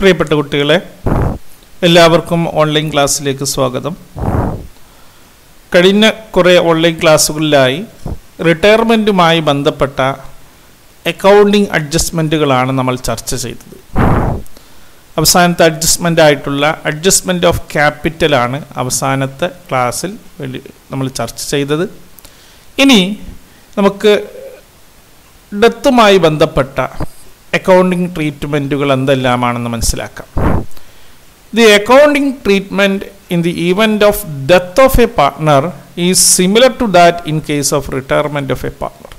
പ്രിയപ്പെട്ട കുട്ടികളെ എല്ലാവർക്കും ഓൺലൈൻ ക്ലാസ്സിലേക്ക് സ്വാഗതം. കഴിഞ്ഞ കുറേ ഓൺലൈൻ ക്ലാസ്സുകളിലായി റിട്ടയർമെന്റുമായി ബന്ധപ്പെട്ട അക്കൗണ്ടിങ് അഡ്ജസ്റ്റ്മെന്റുകളാണ് നമ്മൾ ചർച്ച ചെയ്തത്. അവസാനത്തെ അഡ്ജസ്റ്റ്മെന്റ് ആയിട്ടുള്ള അഡ്ജസ്റ്റ്മെന്റ് ഓഫ് ക്യാപിറ്റലാണ് അവസാനത്തെ ക്ലാസ്സിൽ വേണ്ടി നമ്മൾ ചർച്ച ചെയ്തത്. ഇനി നമുക്ക് ഡെത്തുമായി ബന്ധപ്പെട്ട അക്കൗണ്ടിങ് ട്രീറ്റ്മെന്റുകൾ എന്തെല്ലാമാണെന്ന് മനസ്സിലാക്കാം. The accounting treatment in the event of death of a partner is similar to that in case of retirement of a partner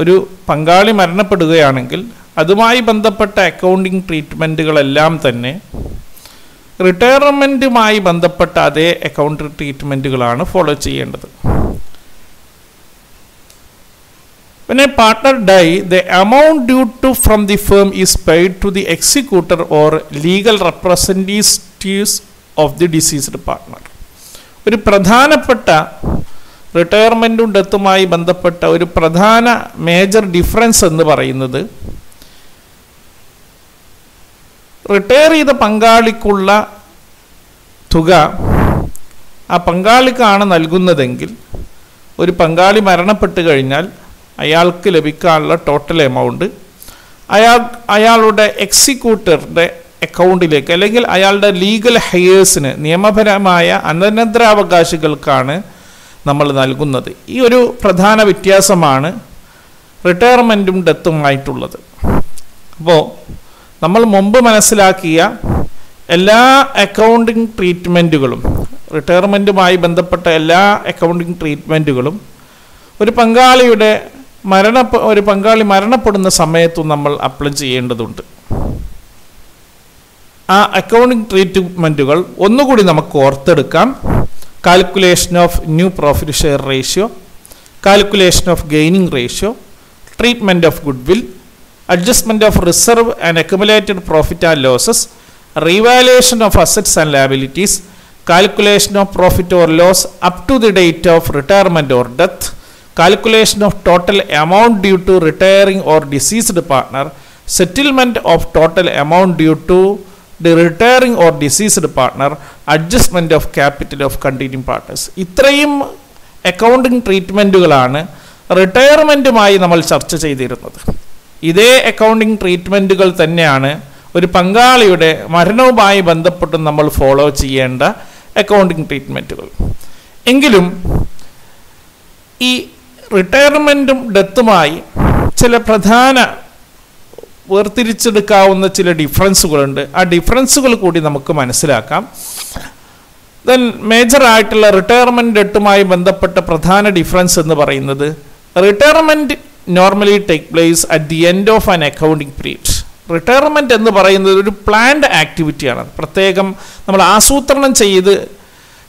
ഒരു പങ്കാളി മരണപ്പെടുകയാണെങ്കിൽ അതുമായി ബന്ധപ്പെട്ട അക്കൗണ്ടിങ് ട്രീറ്റ്മെന്റുകളെല്ലാം തന്നെ റിട്ടയർമെന്റുമായി ബന്ധപ്പെട്ട അതേ അക്കൗണ്ട് ട്രീറ്റ്മെന്റുകളാണ് ഫോളോ ചെയ്യേണ്ടത്. When a partner die, the amount due to from the firm is paid to the executor or legal representatives of the deceased partner. ഒരു പ്രധാനപ്പെട്ട റിട്ടയർമെന്റും ഡെത്തുമായി ബന്ധപ്പെട്ട ഒരു പ്രധാന മേജർ ഡിഫറൻസ് എന്ന് പറയുന്നത് റിട്ടയർ ചെയ്ത പങ്കാളിക്കുള്ള തുക ആ പങ്കാളിക്കാണ് നൽകുന്നതെങ്കിൽ ഒരു പങ്കാളി മരണപ്പെട്ട് കഴിഞ്ഞാൽ അയാൾക്ക് ലഭിക്കാനുള്ള ടോട്ടൽ എമൗണ്ട് അയാൾ അയാളുടെ എക്സിക്യൂട്ടറുടെ അക്കൗണ്ടിലേക്ക് അല്ലെങ്കിൽ അയാളുടെ ലീഗൽ ഹയേഴ്സിന് നിയമപരമായ അനന്തരാവകാശികൾക്കാണ് നമ്മൾ നൽകുന്നത്. ഈ ഒരു പ്രധാന വ്യത്യാസമാണ് റിട്ടയർമെന്റും ഡെത്തുമായിട്ടുള്ളത് അപ്പോൾ നമ്മൾ മുമ്പ് മനസ്സിലാക്കിയ എല്ലാ അക്കൗണ്ടിങ് ട്രീറ്റ്മെന്റുകളും റിട്ടയർമെന്റുമായി ബന്ധപ്പെട്ട എല്ലാ അക്കൗണ്ടിങ് ട്രീറ്റ്മെന്റുകളും ഒരു പങ്കാളിയുടെ മരണ ഒരു പങ്കാളി മരണപ്പെടുന്ന സമയത്തും നമ്മൾ അപ്ലൈ ചെയ്യേണ്ടതുണ്ട്. ആ അക്കൗണ്ടിങ് ട്രീറ്റ്മെന്റുകൾ ഒന്നുകൂടി നമുക്ക് ഓർത്തെടുക്കാം. Calculation of new profit share ratio calculation of gaining ratio treatment of goodwill adjustment of reserve and accumulated profit and losses revaluation of assets and liabilities calculation of profit or loss up to the date of retirement or death calculation of total amount due to retiring or deceased partner, settlement of total amount due to the retiring or deceased partner, adjustment of capital of continuing partners. ഇത്രയും accounting ട്രീറ്റ്മെന്റുകളാണ് റിട്ടയർമെന്റുമായി നമ്മൾ ചർച്ച ചെയ്തിരുന്നത് ഇതേ accounting ട്രീറ്റ്മെന്റുകൾ തന്നെയാണ് ഒരു പങ്കാളിയുടെ മരണവുമായി ബന്ധപ്പെട്ട് നമ്മൾ ഫോളോ ചെയ്യേണ്ട അക്കൗണ്ടിങ് ട്രീറ്റ്മെന്റുകൾ എങ്കിലും ഈ റിട്ടയർമെന്റും ഡെത്തുമായി ചില പ്രധാന വേർതിരിച്ചെടുക്കാവുന്ന ചില ഡിഫറൻസുകളുണ്ട്. ആ ഡിഫറൻസുകൾ കൂടി നമുക്ക് മനസ്സിലാക്കാം. ദെൻ മേജർ ആയിട്ടുള്ള റിട്ടയർമെന്റ് ഡെട്ടുമായി ബന്ധപ്പെട്ട പ്രധാന ഡിഫറൻസ് എന്ന് പറയുന്നത് retirement normally take place at the end of an accounting period retirement എന്ന് പറയുന്നത് ഒരു പ്ലാൻഡ് ആക്ടിവിറ്റിയാണ് പ്രത്യേകം നമ്മൾ ആസൂത്രണം ചെയ്ത്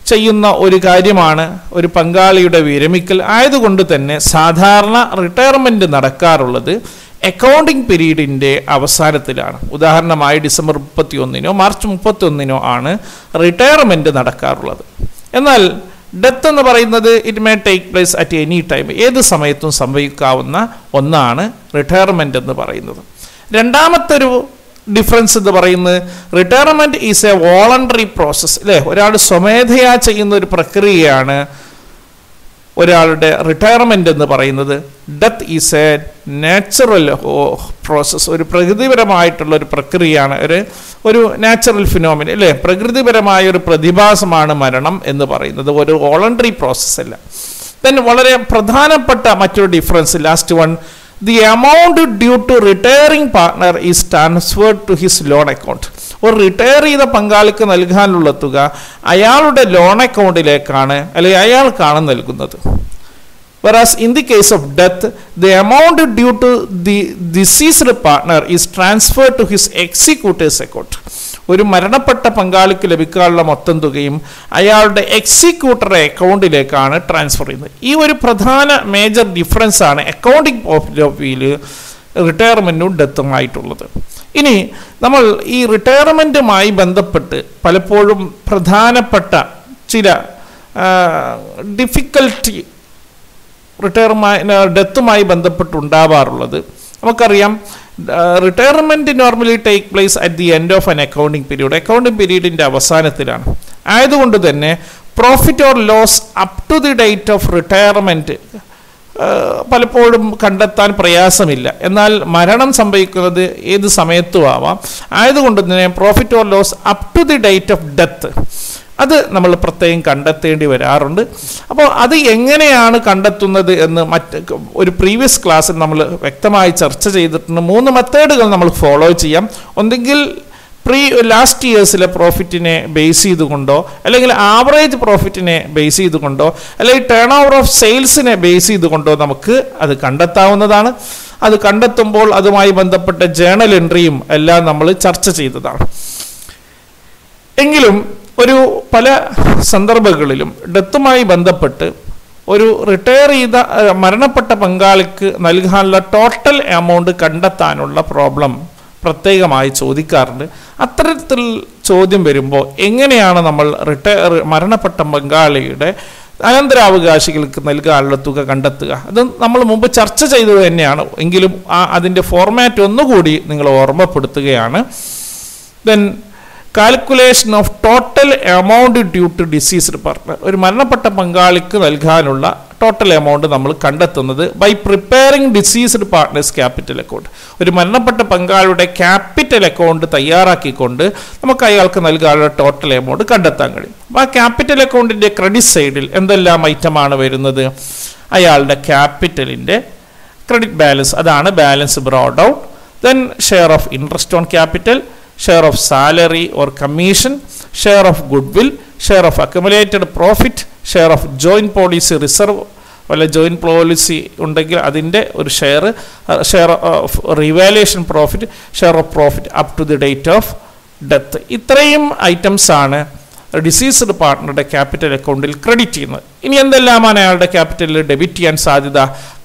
ചെയ്യുന്ന ഒരു കാര്യമാണ് ഒരു പങ്കാളിയുടെ വിരമിക്കൽ. ആയതുകൊണ്ട് തന്നെ സാധാരണ റിട്ടയർമെന്റ് നടക്കാറുള്ളത് അക്കൗണ്ടിങ് പീരീഡിന്റെ അവസാനത്തിലാണ്. ഉദാഹരണമായി ഡിസംബർ മുപ്പത്തി ഒന്നിനോ മാർച്ച് മുപ്പത്തി ഒന്നിനോ ആണ് റിട്ടയർമെന്റ് നടക്കാറുള്ളത്. എന്നാൽ ഡെത്ത് എന്ന് പറയുന്നത് it may take place at any time ഏത് സമയത്തും സംഭവിക്കാവുന്ന ഒന്നാണ് റിട്ടയർമെന്റ് എന്ന് പറയുന്നത്. രണ്ടാമത്തെ ഒരു ഡിഫറൻസ് എന്ന് പറയുന്നത് retirement is a voluntary process അല്ലേ ഒരാൾ സ്വമേധയാ ചെയ്യുന്ന ഒരു പ്രക്രിയയാണ് ഒരാളുടെ റിട്ടയർമെന്റ് എന്ന് പറയുന്നത്. Death is a natural process ഒരു പ്രകൃതിപരമായിട്ടുള്ള ഒരു പ്രക്രിയയാണ്. ഒരു ഒരു നാച്ചുറൽ ഫിനോമിന അല്ലേ പ്രകൃതിപരമായ ഒരു പ്രതിഭാസമാണ് മരണം എന്ന് പറയുന്നത്. ഒരു വോളണ്ടറി പ്രോസസ്സല്ല ദെൻ വളരെ പ്രധാനപ്പെട്ട മറ്റൊരു difference last one the amount due to retiring partner is transferred to his loan account ഒരു റിട്ടയർ ചെയ്ത പങ്കാളിക്ക് നൽകാനുള്ള തുക അയാളുടെ ലോൺ അക്കൗണ്ടിലേക്കാണ് അല്ലെങ്കിൽ അയാൾക്കാണ് നൽകുന്നത്. Whereas in the case of death the amount due to the deceased partner is transferred to his executor's account. ഒരു മരണപ്പെട്ട പങ്കാളിക്ക് ലഭിക്കാനുള്ള മൊത്തം തുകയും അയാളുടെ എക്സിക്യൂട്ടറെ അക്കൗണ്ടിലേക്കാണ് ട്രാൻസ്ഫർ ചെയ്യുന്നത്. ഈ ഒരു പ്രധാന മേജർ ഡിഫറൻസ് ആണ് അക്കൗണ്ടിങ് ഓഫ് ഓഫ് വ്യൂൽ റിട്ടയർമെന്റും ഇനി നമ്മൾ ഈ റിട്ടയർമെന്റുമായി ബന്ധപ്പെട്ട് പലപ്പോഴും പ്രധാനപ്പെട്ട ചില ഡിഫിക്കൽറ്റി റിട്ടയർമായി ഡെത്തുമായി ബന്ധപ്പെട്ടുണ്ടാവാറുള്ളത് നമുക്കറിയാം retirement normally take place at the end of an accounting period accounting പീരീഡിന്റെ അവസാനത്തിലാണ്. ആയതുകൊണ്ട് തന്നെ profit or loss up to the date of retirement പലപ്പോഴും കണ്ടെത്താൻ പ്രയാസമില്ല. എന്നാൽ മരണം സംഭവിക്കുന്നത് ഏത് സമയത്തും ആവാം. ആയതുകൊണ്ട് തന്നെ profit or loss up to the date of death അത് നമ്മൾ പ്രത്യേകം കണ്ടെത്തേണ്ടി വരാറുണ്ട്. അപ്പോൾ അത് എങ്ങനെയാണ് കണ്ടെത്തുന്നത് എന്ന് മറ്റ് ഒരു പ്രീവിയസ് ക്ലാസ്സിൽ നമ്മൾ വ്യക്തമായി ചർച്ച ചെയ്തിട്ടുണ്ട്. മൂന്ന് മെത്തേഡുകൾ നമ്മൾ ഫോളോ ചെയ്യാം. ഒന്നെങ്കിൽ പ്രീ ലാസ്റ്റ് ഇയേഴ്സിലെ പ്രോഫിറ്റിനെ ബേസ് ചെയ്തുകൊണ്ടോ അല്ലെങ്കിൽ ആവറേജ് പ്രോഫിറ്റിനെ ബേസ് ചെയ്തുകൊണ്ടോ അല്ലെങ്കിൽ ടേൺ ഓവർ ഓഫ് സെയിൽസിനെ ബേസ് ചെയ്തുകൊണ്ടോ നമുക്ക് അത് കണ്ടെത്താവുന്നതാണ്. അത് കണ്ടെത്തുമ്പോൾ അതുമായി ബന്ധപ്പെട്ട ജേണൽ എൻട്രിയും എല്ലാം നമ്മൾ ചർച്ച ചെയ്തതാണ്. എങ്കിലും ഒരു പല സന്ദർഭങ്ങളിലും ഡെത്തുമായി ബന്ധപ്പെട്ട് ഒരു റിട്ടയർ ചെയ്ത മരണപ്പെട്ട പങ്കാളിക്ക് നൽകാനുള്ള ടോട്ടൽ എമൗണ്ട് കണ്ടെത്താനുള്ള പ്രോബ്ലം പ്രത്യേകമായി ചോദിക്കാറുണ്ട്. അത്തരത്തിൽ ചോദ്യം വരുമ്പോൾ എങ്ങനെയാണ് നമ്മൾ റിട്ടയർ മരണപ്പെട്ട പങ്കാളിയുടെ അനന്തരാവകാശികൾക്ക് നൽകാനുള്ള തുക കണ്ടെത്തുക? അത് നമ്മൾ മുമ്പ് ചർച്ച ചെയ്തത് തന്നെയാണ്. എങ്കിലും ആ അതിന്റെ ഫോർമാറ്റ് ഒന്നുകൂടി നിങ്ങൾ ഓർമ്മപ്പെടുത്തുകയാണ്. Then calculation of total amount due to deceased partner ഒരു മരണപ്പെട്ട പങ്കാളിക്ക് നൽകാനുള്ള ടോട്ടൽ എമൗണ്ട് നമ്മൾ കണ്ടെത്തുന്നത് by preparing deceased partner's capital account ഒരു മരണപ്പെട്ട പങ്കാളിയുടെ ക്യാപിറ്റൽ അക്കൗണ്ട് തയ്യാറാക്കിക്കൊണ്ട് നമുക്ക് അയാൾക്ക് നൽകാനുള്ള ടോട്ടൽ എമൗണ്ട് കണ്ടെത്താൻ കഴിയും. അപ്പോൾ ആ ക്യാപിറ്റൽ അക്കൗണ്ടിന്റെ ക്രെഡിറ്റ് സൈഡിൽ എന്തെല്ലാം ഐറ്റമാണ് വരുന്നത്? അയാളുടെ ക്യാപിറ്റലിന്റെ ക്രെഡിറ്റ് ബാലൻസ് അതാണ് balance brought out then share of interest on capital share of salary or commission share of goodwill share of accumulated profit share of joint policy reserve വല്ല ജോയിന്റ് പോളിസി ഉണ്ടെങ്കിൽ അതിന്റെ ഒരു share share of revaluation profit share of profit up to the date of death ഇത്രയും items ആണ് diseased പാർട്ട്ണറുടെ capital അക്കൗണ്ടിൽ credit ചെയ്യുന്നത്. ഇനി എന്തെല്ലാമാണ് അയാളുടെ ക്യാപിറ്റലിൽ ഡെബിറ്റ് ചെയ്യാൻ സാധ്യത?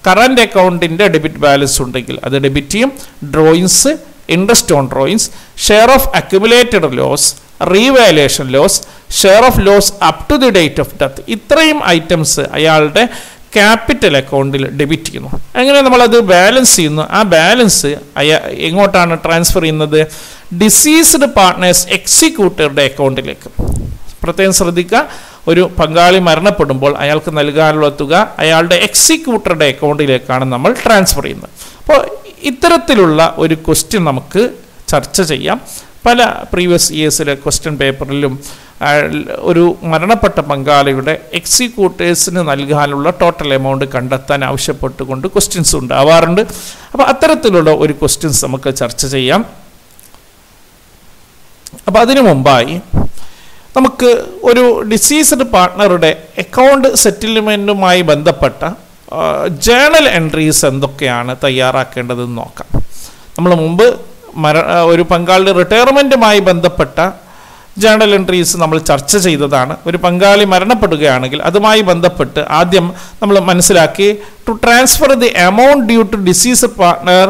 കറണ്ട് അക്കൗണ്ടിന്റെ ഡെബിറ്റ് ബാലൻസ് ഉണ്ടെങ്കിൽ അത് ഡെബിറ്റ് ചെയ്യും. Drawings interest on drawings share of accumulated loss revaluation loss share of loss up to the date of death ഇത്രയും ഐറ്റംസ് അയാളുടെ ക്യാപിറ്റൽ അക്കൗണ്ടിൽ ഡെബിറ്റ് ചെയ്യുന്നു. അങ്ങനെ നമ്മളത് ബാലൻസ് ചെയ്യുന്നു? ആ ബാലൻസ് അയാ എങ്ങോട്ടാണ് ട്രാൻസ്ഫർ ചെയ്യുന്നത്? ഡിസീസ്ഡ് പാർട്ട്നേഴ്സ് എക്സിക്യൂട്ടറുടെ അക്കൗണ്ടിലേക്ക് പ്രത്യേകം ശ്രദ്ധിക്കുക ഒരു പങ്കാളി മരണപ്പെടുമ്പോൾ അയാൾക്ക് നൽകാനുള്ള തുക അയാളുടെ എക്സിക്യൂട്ടറുടെ അക്കൗണ്ടിലേക്കാണ് നമ്മൾ ട്രാൻസ്ഫർ ചെയ്യുന്നത്. അപ്പോൾ ഇത്തരത്തിലുള്ള ഒരു ക്വസ്റ്റ്യൻ നമുക്ക് ചർച്ച ചെയ്യാം. പല പ്രീവിയസ് ഇയേഴ്സിലെ ക്വസ്റ്റ്യൻ പേപ്പറിലും ഒരു മരണപ്പെട്ട പങ്കാളിയുടെ എക്സിക്യൂട്ടേഴ്സിന് നൽകാനുള്ള ടോട്ടൽ എമൗണ്ട് കണ്ടെത്താൻ ആവശ്യപ്പെട്ടുകൊണ്ട് ക്വസ്റ്റ്യൻസ് ഉണ്ടാവാറുണ്ട്. അപ്പോൾ അത്തരത്തിലുള്ള ഒരു ക്വസ്റ്റ്യൻസ് നമുക്ക് ചർച്ച ചെയ്യാം. അപ്പോൾ അതിനു മുമ്പായി നമുക്ക് ഒരു ഡിസീസ്ഡ് പാർട്ട്ണറുടെ അക്കൗണ്ട് സെറ്റിൽമെന്റുമായി ബന്ധപ്പെട്ട ജേണൽ എൻട്രീസ് എന്തൊക്കെയാണ് തയ്യാറാക്കേണ്ടതെന്ന് നോക്കാം. നമ്മൾ മുമ്പ് മര ഒരു പങ്കാളിയുടെ റിട്ടയർമെന്റുമായി ബന്ധപ്പെട്ട ജേണൽ എൻട്രീസ് നമ്മൾ ചർച്ച ചെയ്തതാണ്. ഒരു പങ്കാളി മരണപ്പെടുകയാണെങ്കിൽ അതുമായി ബന്ധപ്പെട്ട് ആദ്യം നമ്മൾ മനസ്സിലാക്കി to transfer the amount due to decease partner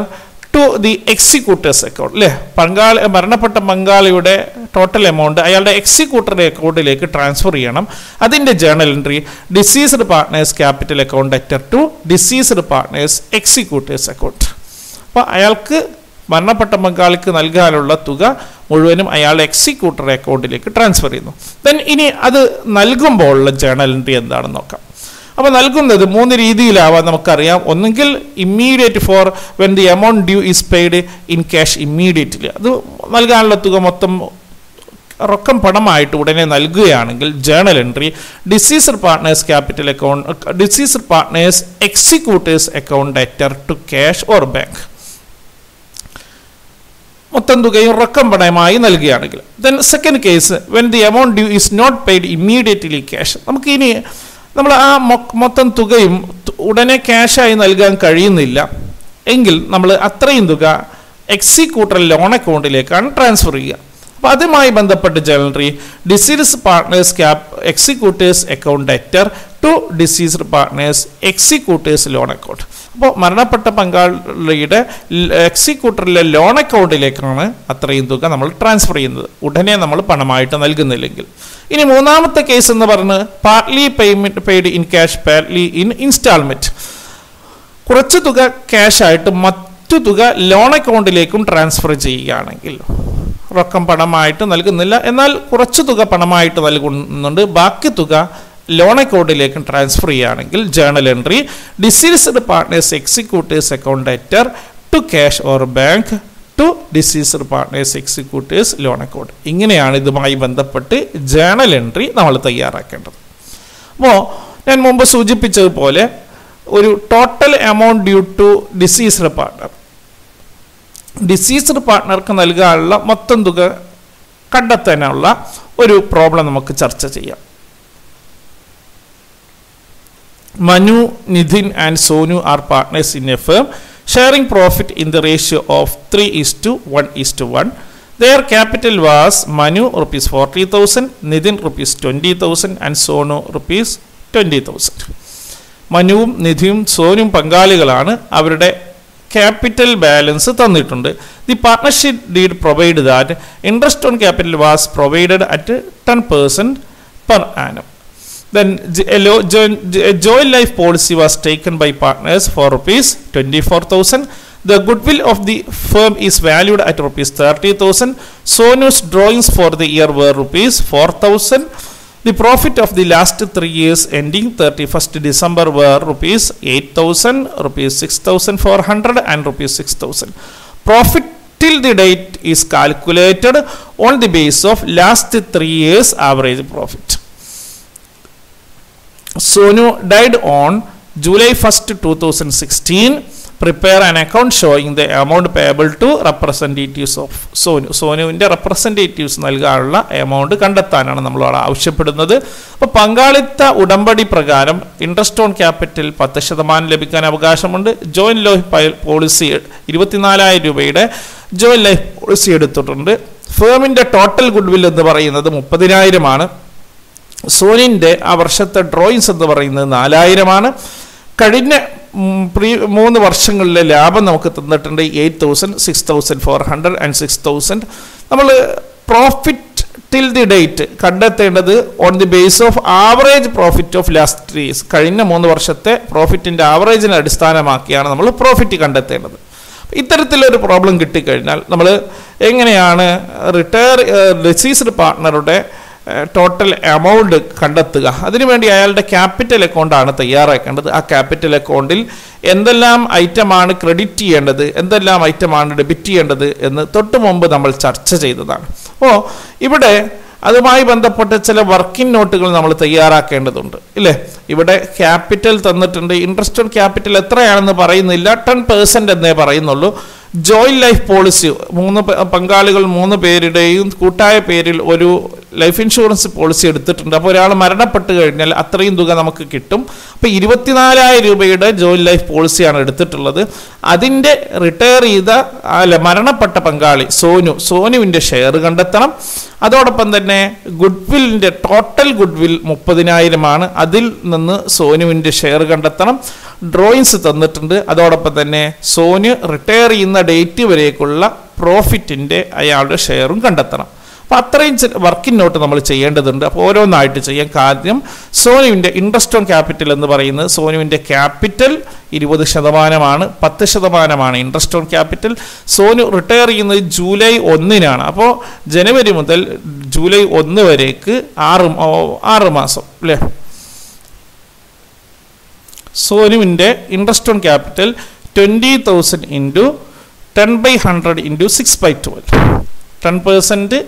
to the executor's account അല്ലേ പങ്കാളി മരണപ്പെട്ട പങ്കാളിയുടെ ടോട്ടൽ എമൗണ്ട് അയാളുടെ എക്സിക്യൂട്ടറുടെ അക്കൗണ്ടിലേക്ക് ട്രാൻസ്ഫർ ചെയ്യണം. അതിന്റെ journal entry deceased partner's capital account അറ്റർ to deceased partner's executor's account അപ്പോൾ അയാൾക്ക് മരണപ്പെട്ട പങ്കാളിക്ക് നൽകാനുള്ള തുക മുഴുവനും അയാളുടെ എക്സിക്യൂട്ടറുടെ അക്കൗണ്ടിലേക്ക് ട്രാൻസ്ഫർ ചെയ്യുന്നു. ദെൻ ഇനി അത് നൽകുമ്പോൾ ഉള്ള ജേണൽ എൻട്രി എന്താണെന്ന് നോക്കാം. അപ്പോൾ നൽകുന്നത് മൂന്ന് രീതിയിലാവാം നമുക്കറിയാം. ഒന്നുകിൽ immediate for when the amount due is paid in cash immediately അത് നൽകാനുള്ള തുക മൊത്തം റൊക്കം പണമായിട്ട് ഉടനെ നൽകുകയാണെങ്കിൽ journal entry deceased partner's capital account deceased partner's executor's account debtor to cash or bank മൊത്തം തുകയും റൊക്കം പണയമായി നൽകുകയാണെങ്കിൽ. Then second case when the amount due is not paid immediately cash നമുക്ക് ഇനി നമ്മൾ ആ മൊത്തം തുകയും ഉടനെ ക്യാഷായി നൽകാൻ കഴിയുന്നില്ല. എങ്കിൽ നമ്മൾ അത്രയും തുക എക്സിക്യൂട്ടർ ലോൺ അക്കൗണ്ടിലേക്കാണ് ട്രാൻസ്ഫർ ചെയ്യുക. അപ്പോൾ അതുമായി ബന്ധപ്പെട്ട് ജനററി decease partner's cap executor's account debtor to deceased partner's executor's loan account അപ്പോൾ മരണപ്പെട്ട പങ്കാളിയുടെ എക്സിക്യൂട്ടറിലെ ലോൺ അക്കൗണ്ടിലേക്കാണ് അത്രയും തുക നമ്മൾ ട്രാൻസ്ഫർ ചെയ്യുന്നത്. ഉടനെ നമ്മൾ പണമായിട്ട് നൽകുന്നില്ലെങ്കിൽ. ഇനി മൂന്നാമത്തെ കേസ് എന്ന് പറഞ്ഞ് partly payment paid in cash partly in instalment കുറച്ച് തുക ക്യാഷായിട്ട് മറ്റു തുക ലോൺ അക്കൗണ്ടിലേക്കും ട്രാൻസ്ഫർ ചെയ്യുകയാണെങ്കിൽ റൊക്കം പണമായിട്ട് നൽകുന്നില്ല. എന്നാൽ കുറച്ച് തുക പണമായിട്ട് നൽകുന്നുണ്ട്. ബാക്കി തുക ലോൺ അക്കൗണ്ടിലേക്കും ട്രാൻസ്ഫർ ചെയ്യുകയാണെങ്കിൽ journal entry deceased partner's executives account debtor to cash or bank to deceased partner's executives loan account ഇങ്ങനെയാണ് ഇതുമായി ബന്ധപ്പെട്ട് ജേണൽ എൻട്രി നമ്മൾ തയ്യാറാക്കേണ്ടത്. അപ്പോൾ ഞാൻ മുമ്പ് സൂചിപ്പിച്ചതുപോലെ ഒരു total amount due to deceased partner deceased പാർട്ട്ണർക്ക് നൽകാനുള്ള മൊത്തം തുക കണ്ടെത്താനുള്ള ഒരു പ്രോബ്ലം നമുക്ക് ചർച്ച ചെയ്യാം. Manu Nidhin and Sonu are partners in a firm sharing profit in the ratio of three is to one is to one their capital was Manu rupees forty thousand Nidhin rupees twenty thousand and Sonu rupees twenty thousand മനുവും നിധിയും സോനും പങ്കാളികളാണ് അവരുടെ capital balance തന്നിട്ടുണ്ട്. The partnership deed provide that interest on capital was provided at ten percent per annum then a joint, joint life policy was taken by partners for rupees 24000 the goodwill of the firm is valued at rupees 30000 sonu's drawings for the year were rupees 4000 the profit of the last three years ending 31st december were rupees 8000 rupees 6400 and rupees 6000 profit till the date is calculated on the base of last three years average profit Sonu died on July 1st, 2016. Prepare an account showing the amount payable to representatives of Sonu സോനുവിന്റെ representatives നൽകാനുള്ള amount കണ്ടെത്താനാണ് നമ്മളോട് ആവശ്യപ്പെടുന്നത്. അപ്പോൾ പങ്കാളിത്ത ഉടമ്പടി പ്രകാരം interest on capital പത്ത് ശതമാനം ലഭിക്കാൻ അവകാശമുണ്ട്. ജോയിൻ ലൈഫ് പോളിസി ഇരുപത്തിനാലായിരം രൂപയുടെ ജോയിൻ ലൈഫ് പോളിസി എടുത്തിട്ടുണ്ട്. ഫേമിന്റെ ടോട്ടൽ ഗുഡ്വിൽ എന്ന് പറയുന്നത് മുപ്പതിനായിരമാണ്. സോനിന്റെ ആ വർഷത്തെ ഡ്രോയിങ്സ് എന്ന് പറയുന്നത് നാലായിരമാണ്. കഴിഞ്ഞ പ്രീ മൂന്ന് വർഷങ്ങളിലെ ലാഭം നമുക്ക് തന്നിട്ടുണ്ട് eight thousand six thousand four hundred and six thousand നമ്മൾ പ്രോഫിറ്റ് ടിൽ ദി ഡേറ്റ് കണ്ടെത്തേണ്ടത് on the base of average profit of last years കഴിഞ്ഞ മൂന്ന് വർഷത്തെ പ്രോഫിറ്റിന്റെ ആവറേജിനെ അടിസ്ഥാനമാക്കിയാണ് നമ്മൾ പ്രോഫിറ്റ് കണ്ടെത്തേണ്ടത്. ഇത്തരത്തിലൊരു പ്രോബ്ലം കിട്ടിക്കഴിഞ്ഞാൽ നമ്മൾ എങ്ങനെയാണ് റിട്ടയർ ഡിസീസ്ഡ് പാർട്ട്ണറുടെ ടോട്ടൽ എമൗണ്ട് കണ്ടെത്തുക. അതിനുവേണ്ടി അയാളുടെ ക്യാപിറ്റൽ അക്കൗണ്ടാണ് തയ്യാറാക്കേണ്ടത്. ആ ക്യാപിറ്റൽ അക്കൗണ്ടിൽ എന്തെല്ലാം ഐറ്റമാണ് ക്രെഡിറ്റ് ചെയ്യേണ്ടത് എന്തെല്ലാം ഐറ്റമാണ് ഡെബിറ്റ് ചെയ്യേണ്ടത് എന്ന് തൊട്ട് മുമ്പ് നമ്മൾ ചർച്ച ചെയ്തതാണ്. ഓ ഇവിടെ അതുമായി ബന്ധപ്പെട്ട ചില വർക്കിംഗ് നോട്ടുകൾ നമ്മൾ തയ്യാറാക്കേണ്ടതുണ്ട്. ഇല്ലേ? ഇവിടെ ക്യാപിറ്റൽ തന്നിട്ടുണ്ട്. ഇൻട്രസ്റ്റ് ഓൺ ക്യാപിറ്റൽ എത്രയാണെന്ന് പറയുന്നില്ല. ടെൻ പേഴ്സന്റ് എന്നേ പറയുന്നുള്ളൂ. ജോയിന്റ് ലൈഫ് പോളിസി മൂന്ന് പങ്കാളികൾ മൂന്ന് പേരുടെയും കൂട്ടായ പേരിൽ ഒരു ലൈഫ് ഇൻഷുറൻസ് പോളിസി എടുത്തിട്ടുണ്ട്. അപ്പോൾ ഒരാൾ മരണപ്പെട്ട് കഴിഞ്ഞാൽ അത്രയും തുക നമുക്ക് കിട്ടും. അപ്പോൾ ഇരുപത്തിനാലായിരം രൂപയുടെ ജോയിൻ ലൈഫ് പോളിസിയാണ് എടുത്തിട്ടുള്ളത്. അതിന്റെ റിട്ടയർ ചെയ്ത അല്ല മരണപ്പെട്ട പങ്കാളി സോനു സോനുവിന്റെ ഷെയർ കണ്ടെത്തണം. അതോടൊപ്പം തന്നെ ഗുഡ്വില്ലിന്റെ ടോട്ടൽ ഗുഡ്വിൽ മുപ്പതിനായിരമാണ്. അതിൽ നിന്ന് സോനുവിന്റെ ഷെയർ കണ്ടെത്തണം. ഡ്രോയിങ്സ് തന്നിട്ടുണ്ട്. അതോടൊപ്പം തന്നെ സോന് റിട്ടയർ ചെയ്യുന്ന ഡേറ്റ് വരേക്കുള്ള പ്രോഫിറ്റിന്റെ അയാളുടെ ഷെയറും കണ്ടെത്തണം. അപ്പോൾ അത്രയും വർക്കിംഗ് നോട്ട് നമ്മൾ ചെയ്യേണ്ടതുണ്ട്. അപ്പോൾ ഓരോന്നായിട്ട് ചെയ്യാം. കാര്യം സോനുവിന്റെ ഇൻട്രസ്റ്റ് ഓൺ ക്യാപിറ്റൽ എന്ന് പറയുന്നത് സോനുവിന്റെ ക്യാപിറ്റൽ ഇരുപത് ശതമാനമാണ് പത്ത് ശതമാനമാണ് interest on capital Sonu retire ചെയ്യുന്നത് ജൂലൈ ഒന്നിനാണ്. അപ്പോൾ ജനുവരി മുതൽ ജൂലൈ ഒന്ന് വരേക്ക് ആറ് ആറ് മാസം അല്ലേ? സോനുവിന്റെ interest on capital twenty thousand into ten by hundred into six by twelve ten percent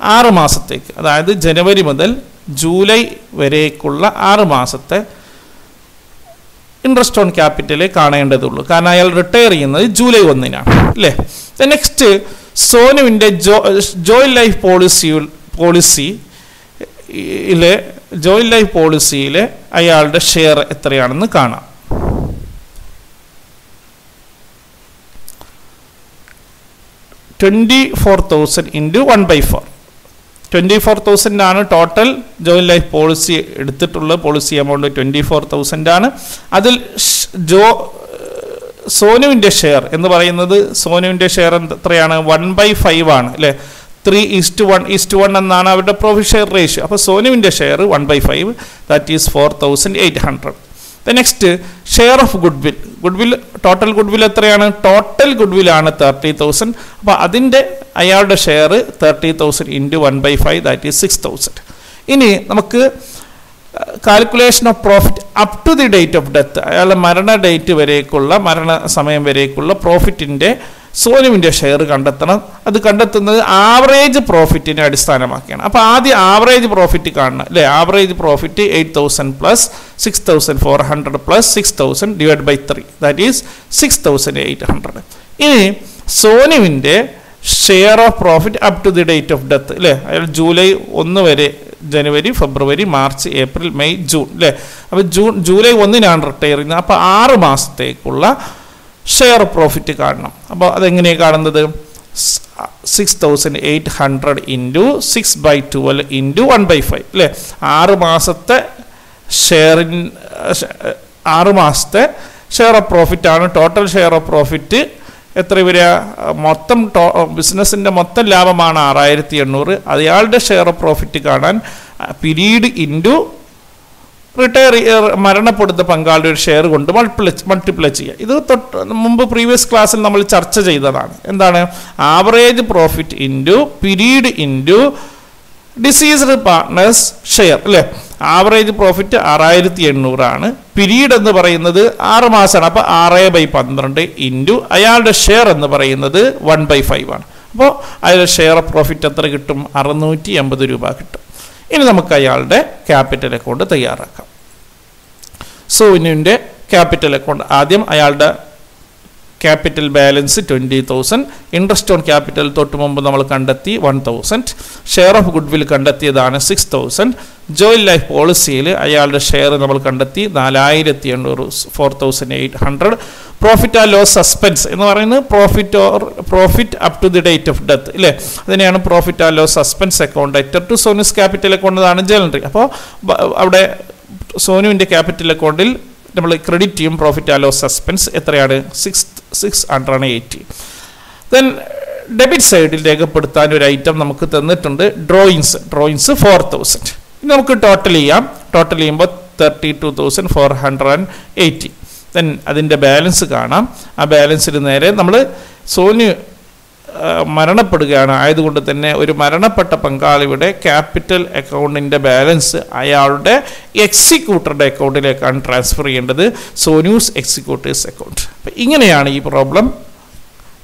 ആറ് മാസത്തേക്ക് അതായത് ജനുവരി മുതൽ ജൂലൈ വരേക്കുള്ള ആറ് മാസത്തെ ഇൻട്രസ്റ്റ് ഓൺ ക്യാപിറ്റലേ കാണേണ്ടതുള്ളൂ. കാരണം അയാൾ റിട്ടയർ ചെയ്യുന്നത് ജൂലൈ ഒന്നിനാണ് അല്ലേ? നെക്സ്റ്റ് സോനുവിന്റെ ജോ ജോയിൻ ലൈഫ് പോളിസി പോളിസി യിലെ ജോയിൻ ലൈഫ് പോളിസിയിലെ അയാളുടെ ഷെയർ എത്രയാണെന്ന് കാണാം. Twenty four thousand into one by four twenty four തൗസൻഡാണ് total join life policy എടുത്തിട്ടുള്ള പോളിസി എമൗണ്ട് ട്വന്റി ഫോർ തൗസൻഡാണ് അതിൽ ജോ സോനുവിന്റെ ഷെയർ എന്ന് പറയുന്നത് സോനുവിന്റെ ഷെയർ എത്രയാണ്? വൺ ബൈ ഫൈവ് ആണ് അല്ലേ? Three is to one is to one എന്നാണ് അവരുടെ പ്രോഫിറ്റ് ഷെയർ റേഷ്യോ അപ്പോൾ സോനുവിന്റെ share one by five that is four thousand eight hundred the next share of goodwill goodwill total goodwill എത്രയാണ്? Total good വില്ലാണ് thirty thousand അപ്പോൾ അതിന്റെ അയാളുടെ share thirty thousand into one by five that is six thousand ഇനി നമുക്ക് calculation of profit up to the date of death അയാളുടെ മരണ date വരേക്കുള്ള മരണ സമയം വരേക്കുള്ള പ്രോഫിറ്റിന്റെ സോനുവിന്റെ ഷെയർ കണ്ടെത്തണം. അത് കണ്ടെത്തുന്നത് ആവറേജ് പ്രോഫിറ്റിനെ അടിസ്ഥാനമാക്കിയാണ്. അപ്പോൾ ആദ്യം ആവറേജ് പ്രോഫിറ്റ് കാണണം അല്ലേ? Average profit eight thousand plus six thousand four hundred plus six thousand divide by three that is six thousand eight hundred ഇനി സോനുവിന്റെ share of profit up to the date of death അല്ലേ? അയാൾ July ഒന്ന് വരെ ജനുവരി ഫെബ്രുവരി March April May June അല്ലേ? അപ്പോൾ June July ഒന്നിനാണ് റിട്ടയർ ചെയ്യുന്നത് അപ്പോൾ ആറ് മാസത്തേക്കുള്ള ഷെയർ പ്രോഫിറ്റ് കാണണം. അപ്പോൾ അതെങ്ങനെയാണ് കാണുന്നത്? Six thousand eight hundred into six by twelve into one by five അല്ലേ? ആറ് മാസത്തെ ഷെയറിൻ ആറ് മാസത്തെ ഷെയർ ഓഫ് പ്രോഫിറ്റ് ആണ്. ടോട്ടൽ ഷെയർ ഓഫ് പ്രോഫിറ്റ് എത്ര വരിക? മൊത്തം ടോ ബിസിനസ്സിന്റെ മൊത്തം ലാഭമാണ് ആറായിരത്തി എണ്ണൂറ്. അയാളുടെ ഷെയർ ഓഫ് പ്രോഫിറ്റ് കാണാൻ പിരീഡ് ഇന്റു റിട്ടയർ മരണപ്പെടുന്ന പങ്കാളിയുടെ ഷെയർ കൊണ്ട് മൾട്ടിപ്ലൈ മൾട്ടിപ്ലൈ ചെയ്യുക ഇത് തൊട്ട് മുമ്പ് പ്രീവിയസ് ക്ലാസ്സിൽ നമ്മൾ ചർച്ച ചെയ്തതാണ്. എന്താണ്? Average profit into period into deceased partners share അല്ലേ? ആവറേജ് പ്രോഫിറ്റ് ആറായിരത്തി എണ്ണൂറാണ് പിരീഡ് എന്ന് പറയുന്നത് ആറ് മാസമാണ്. അപ്പോൾ ആറ് ബൈ പന്ത്രണ്ട് ഇന്റു അയാളുടെ ഷെയർ എന്ന് പറയുന്നത് വൺ ബൈ ഫൈവ് ആണ്. അപ്പോൾ അയാളുടെ ഷെയർ പ്രോഫിറ്റ് എത്ര കിട്ടും? അറുന്നൂറ്റി എൺപത് രൂപ കിട്ടും. ഇനി നമുക്ക് അയാളുടെ ക്യാപിറ്റൽ അക്കൗണ്ട് തയ്യാറാക്കാം. സോനുവിന്റെ ക്യാപിറ്റൽ അക്കൗണ്ട് ആദ്യം അയാളുടെ capital balance twenty thousand interest on capital തൊട്ട് മുമ്പ് നമ്മൾ കണ്ടെത്തി one thousand share of goodwill കണ്ടെത്തിയതാണ് six thousand join life പോളിസിയിൽ അയാളുടെ ഷെയർ നമ്മൾ കണ്ടെത്തി നാലായിരത്തി എണ്ണൂറ് four thousand eight hundred profit ആ ലോസ് സസ്പെൻസ് എന്ന് പറയുന്നത് profit or profit up to the date of death ഇല്ലേ? അതിനെയാണ് പ്രോഫിറ്റ് ആ ലോസ് സസ്പെൻസ് അക്കൗണ്ട് എറ്റർ ടു സോനുസ് ക്യാപിറ്റൽ അക്കൗണ്ട് ആണ് ജനററി അപ്പോൾ അവിടെ സോനുവിന്റെ ക്യാപിറ്റൽ അക്കൗണ്ടിൽ നമ്മൾ ക്രെഡിറ്റ് ചെയ്യും പ്രോഫിറ്റ് ആ ലോസ് സസ്പെൻസ് എത്രയാണ്? Six six hundred eighty then debit സൈഡിൽ രേഖപ്പെടുത്താൻ ഒരു ഐറ്റം നമുക്ക് തന്നിട്ടുണ്ട്. ഡ്രോയിങ്സ് ഡ്രോയിങ്സ് ഫോർ തൗസൻഡ് നമുക്ക് ടോട്ടൽ ചെയ്യാം. ടോട്ടൽ ചെയ്യുമ്പോൾ thirty two thousand four hundred and eighty then അതിന്റെ ബാലൻസ് കാണാം. ആ ബാലൻസിന് നേരെ നമ്മൾ സോനി മരണപ്പെടുകയാണ്. ആയതുകൊണ്ട് തന്നെ ഒരു മരണപ്പെട്ട പങ്കാളിയുടെ ക്യാപിറ്റൽ അക്കൗണ്ടിന്റെ ബാലൻസ് അയാളുടെ എക്സിക്യൂട്ടറുടെ അക്കൗണ്ടിലേക്കാണ് ട്രാൻസ്ഫർ ചെയ്യേണ്ടത്. സോന്യൂസ് എക്സിക്യൂട്ടീവ്സ് അക്കൗണ്ട് അപ്പം ഇങ്ങനെയാണ് ഈ പ്രോബ്ലം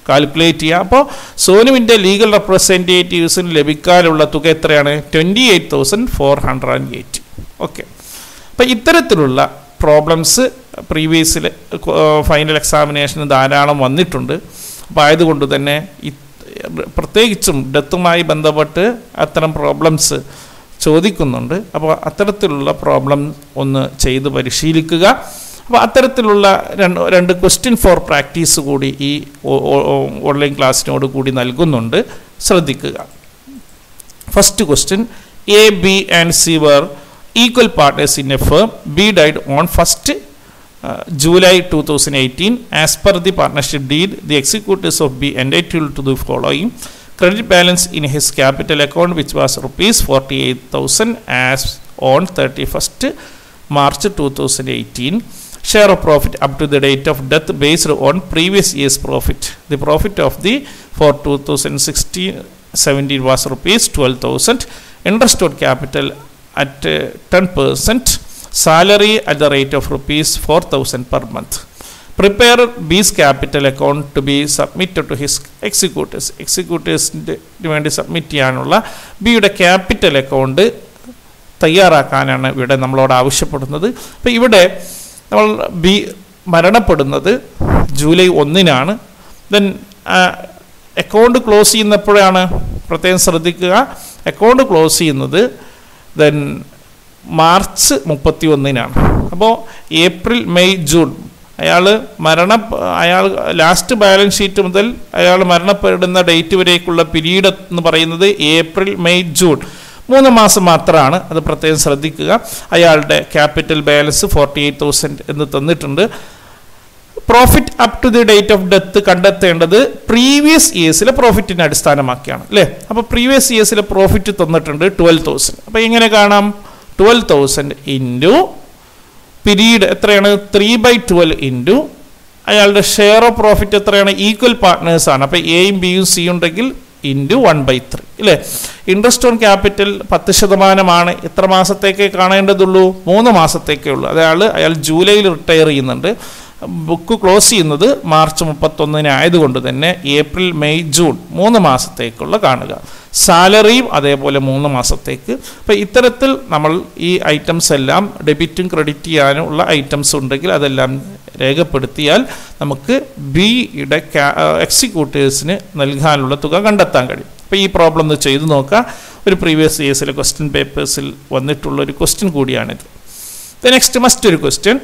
കാൽക്കുലേറ്റ് ചെയ്യുക. അപ്പോൾ സോനുവിന്റെ ലീഗൽ റെപ്രസെന്റേറ്റീവ്സിന് ലഭിക്കാനുള്ള തുക എത്രയാണ്? Twenty eight thousand four hundred and eight okay അപ്പം ഇത്തരത്തിലുള്ള പ്രോബ്ലംസ് പ്രീവിയസിൽ ഫൈനൽ എക്സാമിനേഷന് ധാരാളം വന്നിട്ടുണ്ട്. അപ്പോൾ ആയതുകൊണ്ട് തന്നെ പ്രത്യേകിച്ചും ഡെത്തുമായി ബന്ധപ്പെട്ട് അത്തരം പ്രോബ്ലംസ് ചോദിക്കുന്നുണ്ട്. അപ്പോൾ അത്തരത്തിലുള്ള പ്രോബ്ലം ഒന്ന് ചെയ്ത് പരിശീലിക്കുക. അപ്പോൾ അത്തരത്തിലുള്ള രണ്ട് രണ്ട് ക്വസ്റ്റ്യൻ ഫോർ പ്രാക്ടീസ് കൂടി ഈ ഓൺലൈൻ ക്ലാസ്സിനോട് കൂടി നൽകുന്നുണ്ട്. ശ്രദ്ധിക്കുക. First question A B and C were equal partners in a firm B died on first July 2018, as per the partnership deed, the executives of B entitled to the following credit balance in his capital account, which was rupees 48,000 as on 31st March 2018. Share of profit up to the date of death based on previous year's profit. The profit of the for 2016 17 was rupees 12,000. Interest on capital at uh, 10%. Salary at the rate of rupees 4000 per month. Prepare b's capital account to be submitted to his executors. Executors വേണ്ടി submit ചെയ്യാനുള്ള ബിയുടെ capital account തയ്യാറാക്കാനാണ് ഇവിടെ നമ്മളോട് ആവശ്യപ്പെടുന്നത്. അപ്പോൾ ഇവിടെ നമ്മൾ B മരണപ്പെടുന്നത് ജൂലൈ ഒന്നിനാണ്. ദെൻ അക്കൗണ്ട് ക്ലോസ് ചെയ്യുന്നപ്പോഴാണ് പ്രത്യേകം ശ്രദ്ധിക്കുക. അക്കൗണ്ട് ക്ലോസ് ചെയ്യുന്നത് ദെൻ മാർച്ച് മുപ്പത്തി ഒന്നിനാണ് അപ്പോൾ ഏപ്രിൽ മെയ് ജൂൺ അയാൾ മരണ അയാൾ ലാസ്റ്റ് ബാലൻസ് ഷീറ്റ് മുതൽ അയാൾ മരണപ്പെടുന്ന ഡേറ്റ് വരേക്കുള്ള പിരീഡ് എന്ന് പറയുന്നത് ഏപ്രിൽ മെയ് ജൂൺ. മൂന്ന് മാസം മാത്രമാണ് അത് പ്രത്യേകം ശ്രദ്ധിക്കുക. അയാളുടെ capital balance forty eight thousand എന്ന് തന്നിട്ടുണ്ട്. Profit up to the date of death കണ്ടെത്തേണ്ടത് പ്രീവിയസ് ഇയേഴ്സിലെ പ്രോഫിറ്റിനെ അടിസ്ഥാനമാക്കിയാണ് അല്ലേ? അപ്പോൾ പ്രീവിയസ് ഇയേഴ്സിലെ പ്രോഫിറ്റ് തന്നിട്ടുണ്ട് ട്വൽവ് തൗസൻഡ് അപ്പോൾ എങ്ങനെ കാണാം? ട്വൽവ് തൗസൻഡ് ഇന്റു പിരീഡ് എത്രയാണ്? ത്രീ ബൈ ട്വൽവ് ഇന്റു അയാളുടെ ഷെയർ ഓഫ് പ്രോഫിറ്റ് എത്രയാണ്? ഈക്വൽ പാർട്ട്നേഴ്സ് ആണ്. അപ്പോൾ എയും ബിയും സി ഉണ്ടെങ്കിൽ ഇന്റു വൺ ബൈ ത്രീ ഇല്ലേ? ഇൻട്രസ്റ്റ് ഓൺ ക്യാപിറ്റൽ പത്ത് ശതമാനമാണ്. എത്ര മാസത്തേക്കേ കാണേണ്ടതുള്ളൂ? മൂന്ന് മാസത്തേക്കേ ഉള്ളൂ. അയാൾ അയാൾ ജൂലൈയിൽ റിട്ടയർ ചെയ്യുന്നുണ്ട്. ബുക്ക് ക്ലോസ് ചെയ്യുന്നത് മാർച്ച് മുപ്പത്തൊന്നിന് ആയതുകൊണ്ട് തന്നെ ഏപ്രിൽ മെയ് ജൂൺ മൂന്ന് മാസത്തേക്കുള്ള കാണുക. സാലറിയും അതേപോലെ മൂന്ന് മാസത്തേക്ക്. അപ്പോൾ ഇത്തരത്തിൽ നമ്മൾ ഈ ഐറ്റംസ് എല്ലാം ഡെബിറ്റും ക്രെഡിറ്റ് ചെയ്യാനുള്ള ഐറ്റംസ് ഉണ്ടെങ്കിൽ അതെല്ലാം രേഖപ്പെടുത്തിയാൽ നമുക്ക് ബിയുടെ എക്സിക്യൂട്ടീവ്സിന് നൽകാനുള്ള തുക കണ്ടെത്താൻ കഴിയും. അപ്പോൾ ഈ പ്രോബ്ലം ഒന്ന് ചെയ്തു നോക്കുക. ഒരു പ്രീവിയസ് ഇയേഴ്സിലെ ക്വസ്റ്റ്യൻ പേപ്പേഴ്സിൽ വന്നിട്ടുള്ള ഒരു ക്വസ്റ്റ്യൻ കൂടിയാണിത്. നെക്സ്റ്റ് മസ്റ്റ് ഒരു question.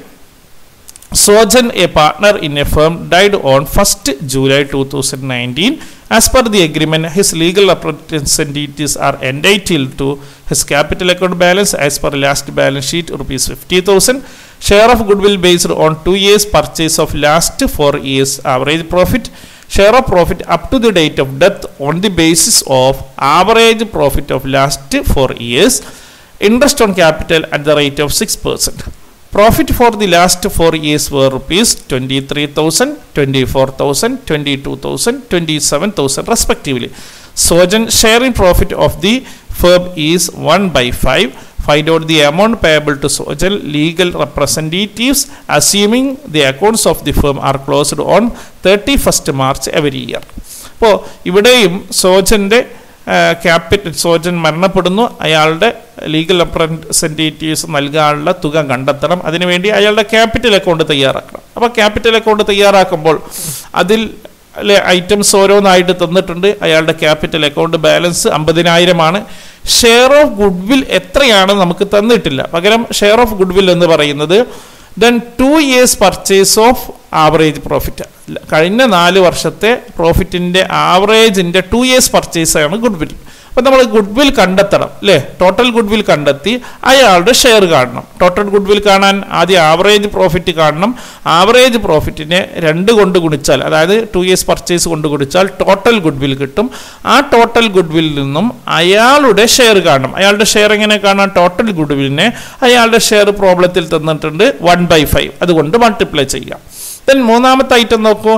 Sojan, a partner in a firm, died on 1st July 2019. As per the agreement, his legal representatives are entitled to his capital account balance as per last balance sheet rupees 50,000. Share of goodwill based on two years purchase of last four years average profit. Share of profit up to the date of death on the basis of average profit of last four years. Interest on capital at the rate of 6%. Profit for the last four years were rupees 23,000, 24,000, 22,000, 27,000 respectively. Sojan sharing profit of the firm is 1 by 5. Find out the amount payable to Sojan legal representatives assuming the accounts of the firm are closed on 31st March every year. അപ്പോൾ ഇവിടെയും സോജന്റെ capital Sojan മരണപ്പെടുന്നു. അയാളുടെ legal representatives നൽകാനുള്ള തുക കണ്ടെത്തണം. അതിനുവേണ്ടി അയാളുടെ capital account തയ്യാറാക്കണം. അപ്പോൾ ക്യാപിറ്റൽ അക്കൗണ്ട് തയ്യാറാക്കുമ്പോൾ അതിൽ ഐറ്റംസ് ഓരോന്നായിട്ട് തന്നിട്ടുണ്ട്. അയാളുടെ ക്യാപിറ്റൽ അക്കൗണ്ട് ബാലൻസ് അമ്പതിനായിരമാണ്. ഷെയർ ഓഫ് ഗുഡ്വിൽ എത്രയാണ് നമുക്ക് തന്നിട്ടില്ല. പകരം ഷെയർ ഓഫ് ഗുഡ്വിൽ എന്ന് പറയുന്നത് then two years purchase of average profit കഴിഞ്ഞ നാല് വർഷത്തെ പ്രോഫിറ്റിന്റെ ആവറേജിന്റെ ടു ഇയേഴ്സ് പർച്ചേസാണ് ഗുഡ്വിൽ അപ്പോൾ നമ്മൾ ഗുഡ് വിൽ കണ്ടെത്തണം അല്ലേ ടോട്ടൽ ഗുഡ് വിൽ കണ്ടെത്തി അയാളുടെ ഷെയർ കാണണം. ടോട്ടൽ ഗുഡ് വിൽ കാണാൻ ആദ്യം ആവറേജ് പ്രോഫിറ്റ് കാണണം. ആവറേജ് പ്രോഫിറ്റിനെ രണ്ട് കൊണ്ട് ഗുണിച്ചാൽ അതായത് ടു ഇയേഴ്സ് പർച്ചേസ് കൊണ്ട് ഗുണിച്ചാൽ ടോട്ടൽ ഗുഡ് വിൽ കിട്ടും. ആ ടോട്ടൽ ഗുഡ് ഗുഡ്വിൽ നിന്നും അയാളുടെ ഷെയർ കാണണം. അയാളുടെ ഷെയർ എങ്ങനെ കാണാം? ടോട്ടൽ ഗുഡ് വില്ലിനെ അയാളുടെ ഷെയർ പ്രോബ്ലത്തിൽ തന്നിട്ടുണ്ട് വൺ ബൈ ഫൈവ് അതുകൊണ്ട് മൾട്ടിപ്ലൈ ചെയ്യാം. ദെൻ മൂന്നാമത്തെ ഐറ്റം നോക്കൂ.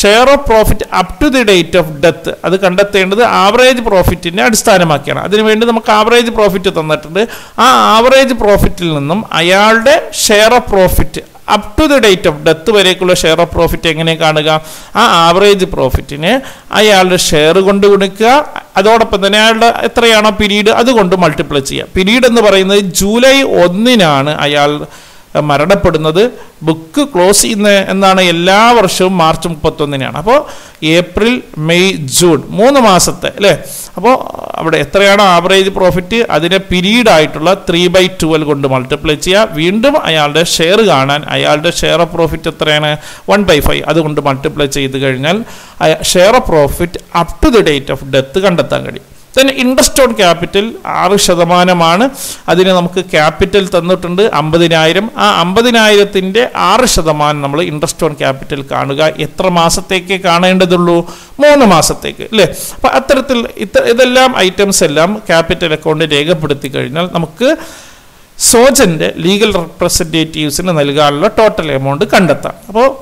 Share of profit up to the date of death അത് കണ്ടെത്തേണ്ടത് ആവറേജ് പ്രോഫിറ്റിനെ അടിസ്ഥാനമാക്കിയാണ്. അതിനുവേണ്ടി നമുക്ക് ആവറേജ് പ്രോഫിറ്റ് തന്നിട്ടുണ്ട്. ആ ആവറേജ് പ്രോഫിറ്റിൽ നിന്നും അയാളുടെ share of profit up to the date of death വരേക്കുള്ള share of profit എങ്ങനെ കാണുക? ആ ആവറേജ് പ്രോഫിറ്റിനെ അയാളുടെ ഷെയർ കൊണ്ട് ഗുണിക്കുക. അതോടൊപ്പം തന്നെ അയാളുടെ എത്രയാണോ പിരീഡ് അതുകൊണ്ട് മൾട്ടിപ്ലൈ ചെയ്യുക. പിരീഡ് എന്ന് പറയുന്നത് ജൂലൈ ഒന്നിനാണ് അയാൾ മരണപ്പെടുന്നത് ബുക്ക് ക്ലോസ് ചെയ്യുന്ന എന്നാണ് എല്ലാ വർഷവും മാർച്ച് മുപ്പത്തൊന്നിനാണ് അപ്പോൾ ഏപ്രിൽ മെയ് ജൂൺ മൂന്ന് മാസത്തെ അല്ലേ? അപ്പോൾ അവിടെ എത്രയാണ് ആവറേജ് പ്രോഫിറ്റ് അതിനെ പീരീഡ് ആയിട്ടുള്ള ത്രീ ബൈ ട്വൽവ് കൊണ്ട് മൾട്ടിപ്ലൈ ചെയ്യുക വീണ്ടും അയാളുടെ ഷെയർ കാണാൻ അയാളുടെ ഷെയർ ഓഫ് പ്രോഫിറ്റ് എത്രയാണ്? വൺ ബൈ ഫൈവ് അതുകൊണ്ട് മൾട്ടിപ്ലൈ ചെയ്ത് കഴിഞ്ഞാൽ share of profit up to the date of death കണ്ടെത്താൻ കഴിയും. ദെൻ ഇൻട്രസ്റ്റ് ഓൺ ക്യാപിറ്റൽ ആറ് ശതമാനമാണ്. അതിന് നമുക്ക് ക്യാപിറ്റൽ തന്നിട്ടുണ്ട് അമ്പതിനായിരം. ആ അമ്പതിനായിരത്തിന്റെ ആറ് ശതമാനം നമ്മൾ ഇൻട്രസ്റ്റ് ഓൺ ക്യാപിറ്റൽ കാണുക. എത്ര മാസത്തേക്ക് കാണേണ്ടതുള്ളൂ? മൂന്ന് മാസത്തേക്ക് അല്ലേ? അപ്പം അത്തരത്തിൽ ഇത്ത ഇതെല്ലാം ഐറ്റംസ് എല്ലാം ക്യാപിറ്റൽ അക്കൗണ്ട് രേഖപ്പെടുത്തി കഴിഞ്ഞാൽ നമുക്ക് സോജന്റെ ലീഗൽ റെപ്രസെന്റേറ്റീവ്സിന് നൽകാനുള്ള ടോട്ടൽ എമൗണ്ട് കണ്ടെത്താം. അപ്പോൾ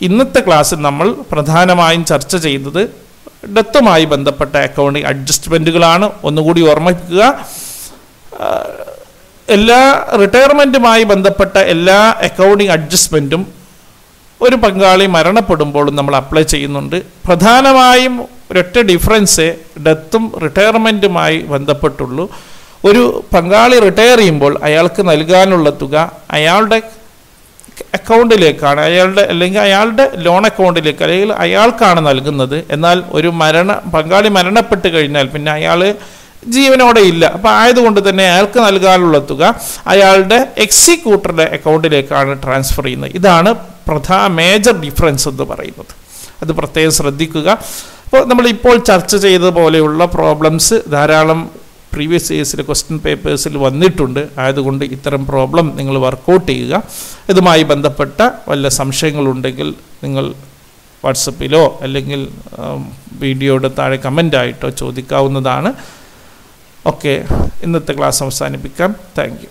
ഇന്നത്തെ ക്ലാസ്സിൽ നമ്മൾ പ്രധാനമായും ചർച്ച ചെയ്തത് ഡെത്തുമായി ബന്ധപ്പെട്ട അക്കൗണ്ടിങ് അഡ്ജസ്റ്റ്മെന്റുകളാണ് ഒന്നുകൂടി ഓർമ്മിക്കുക. എല്ലാ റിട്ടയർമെന്റുമായി ബന്ധപ്പെട്ട എല്ലാ അക്കൗണ്ടിങ് അഡ്ജസ്റ്റ്മെന്റും ഒരു പങ്കാളി മരണപ്പെടുമ്പോഴും നമ്മൾ അപ്ലൈ ചെയ്യുന്നുണ്ട്. പ്രധാനമായും ഒരൊറ്റ ഡിഫറൻസ് ഡെത്തും റിട്ടയർമെന്റുമായി ബന്ധപ്പെട്ടുള്ളൂ. ഒരു പങ്കാളി റിട്ടയർ ചെയ്യുമ്പോൾ അയാൾക്ക് നൽകാനുള്ള തുക അയാളുടെ അക്കൗണ്ടിലേക്കാണ് അയാളുടെ അല്ലെങ്കിൽ അയാളുടെ ലോൺ അക്കൗണ്ടിലേക്ക് അല്ലെങ്കിൽ അയാൾക്കാണ് നൽകുന്നത്. എന്നാൽ ഒരു മരണ പങ്കാളി മരണപ്പെട്ട് കഴിഞ്ഞാൽ പിന്നെ അയാൾ ജീവനോടെ ഇല്ല. അപ്പം ആയതുകൊണ്ട് തന്നെ അയാൾക്ക് നൽകാനുള്ള തുക അയാളുടെ എക്സിക്യൂട്ടറുടെ അക്കൗണ്ടിലേക്കാണ് ട്രാൻസ്ഫർ ചെയ്യുന്നത്. ഇതാണ് പ്രധാന മേജർ ഡിഫറൻസ് എന്ന് പറയുന്നത്. അത് പ്രത്യേകം ശ്രദ്ധിക്കുക. അപ്പോൾ നമ്മൾ ഇപ്പോൾ ചർച്ച ചെയ്തതുപോലെയുള്ള പ്രോബ്ലംസ് ധാരാളം പ്രീവിയസ് ഇയേഴ്സിലെ ക്വസ്റ്റ്യൻ പേപ്പേഴ്സിൽ വന്നിട്ടുണ്ട്. ആയതുകൊണ്ട് ഇത്തരം പ്രോബ്ലം നിങ്ങൾ വർക്കൗട്ട് ചെയ്യുക. ഇതുമായി ബന്ധപ്പെട്ട വല്ല സംശയങ്ങളുണ്ടെങ്കിൽ നിങ്ങൾ വാട്സപ്പിലോ അല്ലെങ്കിൽ വീഡിയോയുടെ താഴെ കമന്റായിട്ടോ ചോദിക്കാവുന്നതാണ്. ഓക്കെ ഇന്നത്തെ ക്ലാസ് അവസാനിപ്പിക്കാം. താങ്ക്